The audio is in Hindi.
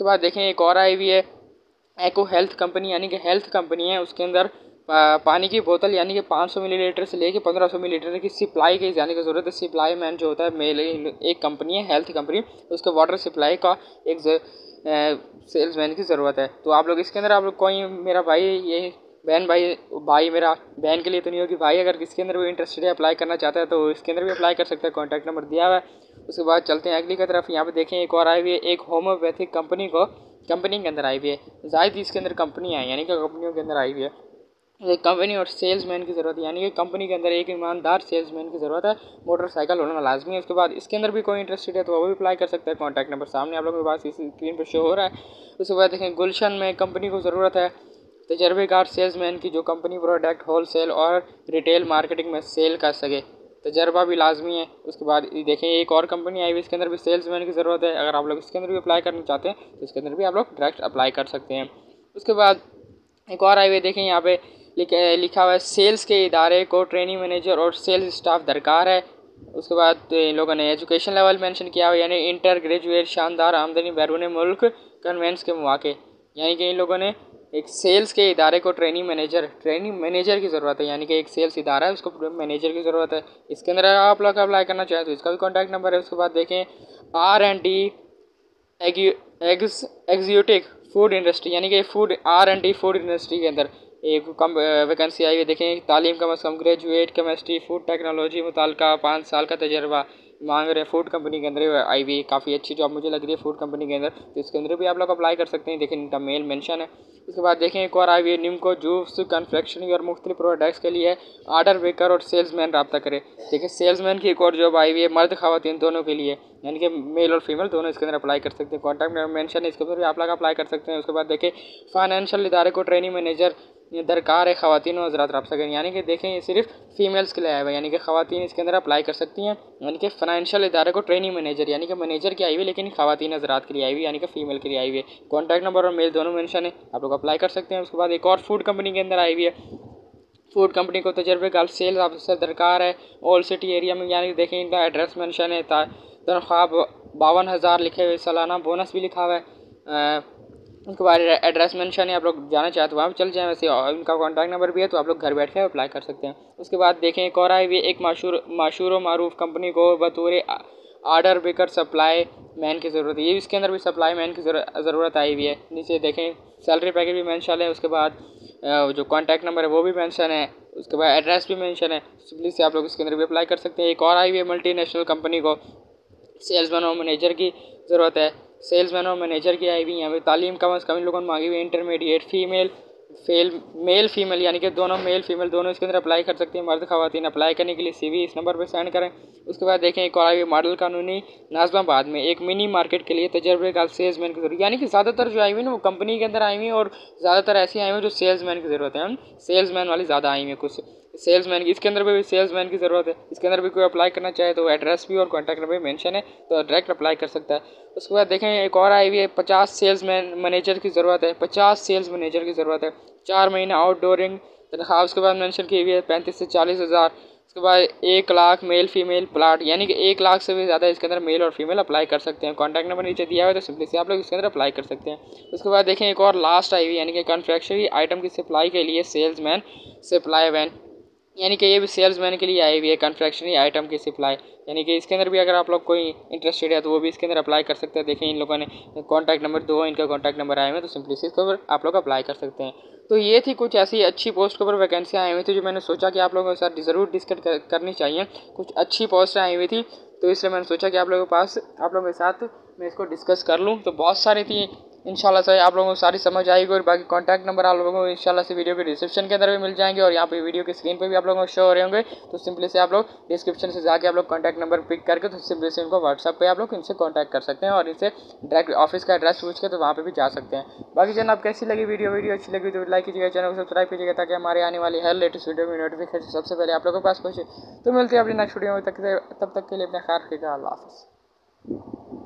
उसके बाद देखें, एक और आई हुई है एको हेल्थ कंपनी यानी कि हेल्थ कंपनी है, उसके अंदर पानी की बोतल, यानी कि 500 मिलीलीटर से लेके 1500 मिलीलीटर की सप्लाई की जाने की ज़रूरत है सप्लाई मैन जो होता है मेल एक कंपनी है हेल्थ कंपनी उसके वाटर सप्लाई का एक सेल्स मैन की ज़रूरत है। तो आप लोग इसके अंदर, आप लोग कोई मेरा भाई, ये बहन भाई भाई मेरा बहन के लिए तो नहीं होगी, भाई अगर इसके अंदर भी इंटरेस्टेड है अप्लाई करना चाहता है तो इसके अंदर भी अप्लाई कर सकता है कॉन्टैक्ट नंबर दिया हुआ है। उसके बाद चलते हैं अगली की तरफ़। यहाँ पे देखें, एक और आई हुई है, एक होम्योपैथिक कंपनी को, कंपनी के अंदर आई हुई है। जायद इसके अंदर कंपनी है, यानी कि कंपनियों के अंदर आई हुई है। एक कंपनी और सेल्समैन की ज़रूरत है, यानी कि कंपनी के अंदर एक ईमानदार सेल्समैन की ज़रूरत है। मोटरसाइकिल होना लाजमी है। उसके बाद इसके अंदर भी कोई इंटरेस्टेड है तो वो भी अप्लाई कर सकता है। कॉन्टैक्ट नंबर सामने आप लोगों के पास, इसी स्क्रीन पर शो हो रहा है। उसके बाद देखें, गुलशन में कंपनी को ज़रूरत है। तजर्बेकार सेल्समैन की जो कंपनी प्रोडक्ट होल सेल और रिटेल मार्केटिंग में सेल कर सके। तजर्बा भी लाजमी है। उसके बाद देखें एक और कंपनी आई हुई इसके अंदर भी सेल्समैन की ज़रूरत है। अगर आप लोग इसके अंदर भी अप्लाई करना चाहते हैं तो इसके अंदर भी आप लोग डायरेक्ट अप्लाई कर सकते हैं। उसके बाद एक और आई हुई देखें यहाँ पे लिखा हुआ है सेल्स के इदारे को ट्रेनिंग मैनेजर और सेल्स स्टाफ दरकार है। उसके बाद इन लोगों ने एजुकेशन लेवल मेंशन किया हुआ यानी इंटर ग्रेजुएट शानदार आमदनी बैरून मुल्क कन्वेंस के मौके। यानी कि इन लोगों ने एक सेल्स के इदारे को ट्रेनिंग मैनेजर ट्रेनिंग मैनेजर की ज़रूरत है, यानी कि एक सेल्स इदारा है, उसको मैनेजर की ज़रूरत है। इसके अंदर आप लोग अप्लाई करना चाहें तो इसका भी कॉन्टैक्ट नंबर है, उसके बाद देखें R and D executive food industry यानी कि food R and D food industry के अंदर एक कम वैकेंसी आई हुई देखें, तालीम कम अज़ कम ग्रेजुएट केमिस्ट्री फ़ूड टेक्नोलॉजी मुतल पाँच साल का तजर्बा मांग रहे हैं। फ़ूड कंपनी के अंदर आई हुई काफ़ी अच्छी जॉब मुझे लग रही है फ़ूड कंपनी के अंदर। तो इसके अंदर भी आप लोग अप्लाई कर सकते हैं। देखें, इनका मेल मेंशन है। उसके बाद देखें एक और आई हुई है निम्को जूस कन्फेक्शनिंग और मुख्तलि प्रोडक्ट्स के लिए आर्डर बेकर और सेल्समैन रबा करें। देखिए सेल्समैन की एक और जॉब आई हुई है, मर्द खातन दोनों के लिए, यानी कि मेल और फीमेल दोनों इसके अंदर अप्लाई कर सकते हैं। कॉन्टैक्ट मेंशन है, इसके ऊपर भी आप लोग अप्लाई कर सकते हैं। उसके बाद देखें फाइनेंशियल इदारे को ट्रेनिंग मैनेजर ये दरकार है ख़वान हजरात रब्ता करें। यानी कि देखें, ये सिर्फ़ फीमेल्स के लिए आया हुआ यानी कि ख़वान इसके अंदर अप्लाई कर सकती हैं। यानी कि फाइनेंशियल इदारे को ट्रेनिंग मैनेजर यानी कि मैनेजर की आई हुई लेकिन ख़वान हजरात के लिए आई हुई यानी कि फ़ीमेल के लिए आई हुई है। कॉन्टैक्ट नंबर और मेल दोनों मैंशन है। आप लोग अप्लाई कर सकते हैं। उसके बाद एक और फ़ूड कंपनी के अंदर आई हुई है। फ़ूड कंपनी को तजर्बे का सेल्स ऑफिसर दरकार है। ओल्ड सिटी एरिया में, यानी देखें, इनका एड्रेस मैंशन है। तनख्वाह बावन हज़ार लिखे हुए सालाना बोनस भी लिखा हुआ है। उनके बारे एड्रेस मेंशन है, आप लोग जाना चाहते तो वहाँ पर चल जाएँ। वैसे और उनका कॉन्टैक्ट नंबर भी है तो आप लोग घर बैठ के अप्लाई कर सकते हैं। उसके बाद देखें एक और आई हुई एक मशहूर मशहूर मरूफ कंपनी को बतौर आर्डर बेकर सप्लाई मैन की ज़रूरत है। ये इसके अंदर भी सप्लाई मैन की ज़रूरत आई हुई है। नीचे देखें सैलरी पैकेज भी मैंशन है, उसके बाद जो कॉन्टैक्ट नंबर है, वो भी मैंशन है। उसके बाद एड्रेस भी मैंशन है। सिंपली से आप लोग इसके अंदर भी अप्लाई कर सकते हैं। एक और आई हुई है मल्टी कंपनी को। सेल्समैन और मैनेजर की ज़रूरत है। सेल्समैन और मैनेजर की आई हुई यहाँ पे तालीम कम अज़ कम इन लोगों ने मांगी हुई intermediate female fail male female यानी कि दोनों मेल फीमेल दोनों इसके अंदर अप्लाई कर सकते हैं। मर्द खातन अप्लाई करने के लिए सीवी इस नंबर पर सेंड करें। उसके बाद देखें, एक और आई मॉडल कानूनी नाजमाबाद में, एक मिनी मार्केट के लिए तजर्बे का सेल्समैन की ज़रूरत। यानी कि ज़्यादातर जो आई हुई ना, वो कंपनी के अंदर आई हुई और ज़्यादातर ऐसी आई हुई जो सेल्समैन की ज़रूरत है। सेल्समैन वाली ज़्यादा आई हुई कुछ। सेल्समैन की, इसके अंदर भी सेल्समैन की ज़रूरत है। इसके अंदर भी कोई अप्लाई करना चाहे तो एड्रेस भी और कॉन्टैक्ट नंबर भी मेंशन है तो डायरेक्ट अप्लाई कर सकता है। उसके बाद देखें, एक और आई हुई है, पचास सेल्स मैनेजर की ज़रूरत है। पचास सेल्स मैनेजर की ज़रूरत है। चार महीने आउटडोरिंग तनख्वाह, उसके बाद मैंशन की हुई है, पैंतीस से चालीस हज़ार। उसके बाद एक लाख मेल फीमेल प्लाट यानी कि एक लाख से भी ज़्यादा इसके अंदर मेल और फीमेल अप्लाई कर सकते हैं। कॉन्टैक्ट नंबर नीचे दिया हुआ है तो सिंपली से आप लोग इसके अंदर अप्लाई कर सकते हैं। उसके बाद देखें, एक और लास्ट आई हुई यानी कि कन्फेक्शनरी आइटम की सप्लाई के लिए सेल्समैन सप्लाई वैन यानी कि ये भी सेल्समैन के लिए आई हुई है कन्फेक्शनरी आइटम की सप्लाई यानी कि इसके अंदर भी अगर आप लोग कोई इंटरेस्टेड है तो वो भी इसके अंदर अप्लाई कर सकते हैं। देखें, इन लोगों ने कॉन्टैक्ट नंबर दो, इनका कॉन्टैक्ट नंबर आए हुए तो सिंपली इसके ऊपर आप लोग अप्लाई कर सकते हैं। तो ये थी कुछ ऐसी अच्छी पोस्ट के ऊपर वैकेंसी आई हुई थी, जो मैंने सोचा कि आप लोगों के साथ ज़रूर डिस्कस करनी चाहिए। कुछ अच्छी पोस्ट आई हुई थी तो इसलिए मैंने सोचा कि आप लोगों के पास, आप लोगों के साथ मैं इसको डिस्कस कर लूँ। तो बहुत सारी थी इंशाल्लाह से आप लोगों को सारी समझ आएगी और बाकी कॉन्टैक्ट नंबर आप लोगों को इंशाल्लाह से वीडियो के डिस्क्रिप्शन के अंदर भी मिल जाएँगे और यहाँ पे वीडियो की स्क्रीन पे भी आप लोगों को शो हो रहे होंगे। तो सिंपली से आप लोग डिस्क्रिप्शन से जाके आप लोग कॉन्टैक्ट नंबर पिक करके तो सिंपली से उनको व्हाट्सअप पर आप लोग इनसे कॉन्टैक्ट कर सकते हैं और इनसे डायरेक्ट ऑफ़िस का एड्रेस पूछ के तो वहाँ पर भी जा सकते हैं। बाकी जन आप कैसी लगी वीडियो वीडियो अच्छी लगी तो लाइक कीजिएगा चैनल को सब्सक्राइब कीजिएगा ताकि हमारे आने वाली हर लेटेस्ट वीडियो की नोटिफिकेशन सबसे पहले आप लोगों के पास पहुँचे। तो मिलते हैं अपनी नेक्स्ट वीडियो में तक तब तक के लिए अपने ख्याल रखिएगा, अल्लाह हाफ़